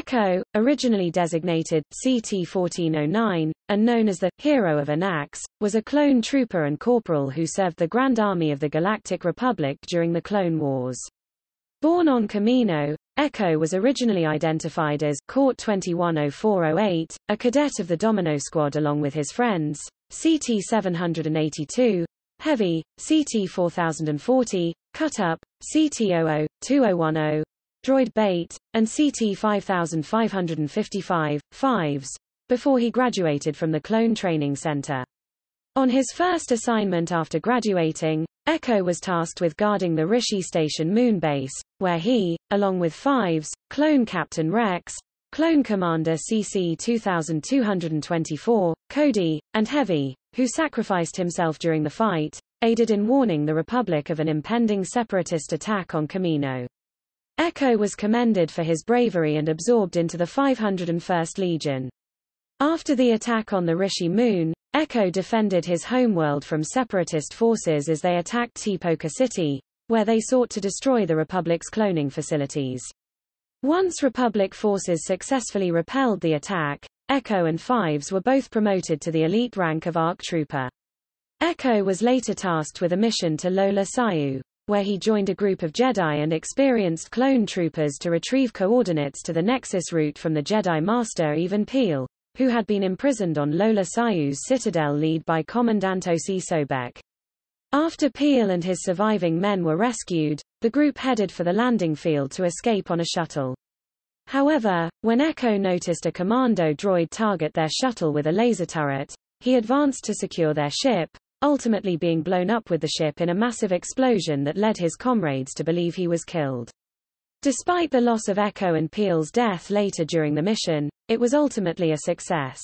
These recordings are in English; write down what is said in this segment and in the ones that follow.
Echo, originally designated CT-1409, and known as the Hero of Anax, was a clone trooper and corporal who served the Grand Army of the Galactic Republic during the Clone Wars. Born on Kamino, Echo was originally identified as Court 210408, a cadet of the Domino Squad along with his friends, CT-782, Heavy, CT-4040, Cut Up, CT-00, 2010, Droid Bait, and CT 5555, Fives, before he graduated from the Clone Training Center. On his first assignment after graduating, Echo was tasked with guarding the Rishi Station moon base, where he, along with Fives, Clone Captain Rex, Clone Commander CC 2224, Cody, and Heavy, who sacrificed himself during the fight, aided in warning the Republic of an impending separatist attack on Kamino. Echo was commended for his bravery and absorbed into the 501st Legion. After the attack on the Rishi Moon, Echo defended his homeworld from separatist forces as they attacked Tipoca City, where they sought to destroy the Republic's cloning facilities. Once Republic forces successfully repelled the attack, Echo and Fives were both promoted to the elite rank of ARC Trooper. Echo was later tasked with a mission to Lola Sayu, where he joined a group of Jedi and experienced clone troopers to retrieve coordinates to the Nexus route from the Jedi Master Even Piell, who had been imprisoned on Lola Sayu's citadel led by Commandant Osi Sobeck. After Piell and his surviving men were rescued, the group headed for the landing field to escape on a shuttle. However, when Echo noticed a commando droid target their shuttle with a laser turret, he advanced to secure their ship, ultimately being blown up with the ship in a massive explosion that led his comrades to believe he was killed. Despite the loss of Echo and Piell's death later during the mission, it was ultimately a success.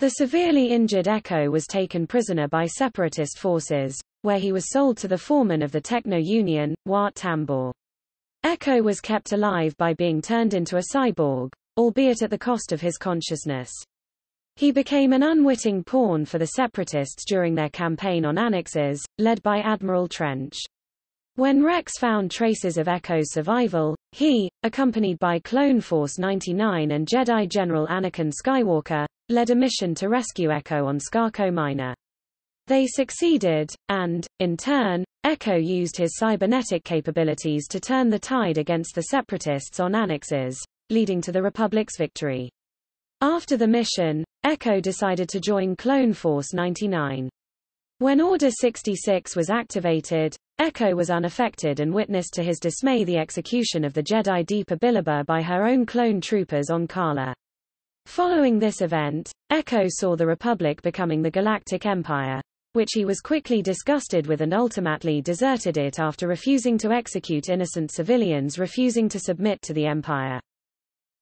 The severely injured Echo was taken prisoner by separatist forces, where he was sold to the foreman of the Techno Union, Wat Tambor. Echo was kept alive by being turned into a cyborg, albeit at the cost of his consciousness. He became an unwitting pawn for the separatists during their campaign on Anaxes, led by Admiral Trench. When Rex found traces of Echo's survival, he, accompanied by Clone Force 99 and Jedi General Anakin Skywalker, led a mission to rescue Echo on Skako Minor. They succeeded, and, in turn, Echo used his cybernetic capabilities to turn the tide against the separatists on Anaxes, leading to the Republic's victory. After the mission, Echo decided to join Clone Force 99. When Order 66 was activated, Echo was unaffected and witnessed to his dismay the execution of the Jedi Depa Billaba by her own clone troopers on Kaala. Following this event, Echo saw the Republic becoming the Galactic Empire, which he was quickly disgusted with and ultimately deserted it after refusing to execute innocent civilians refusing to submit to the Empire.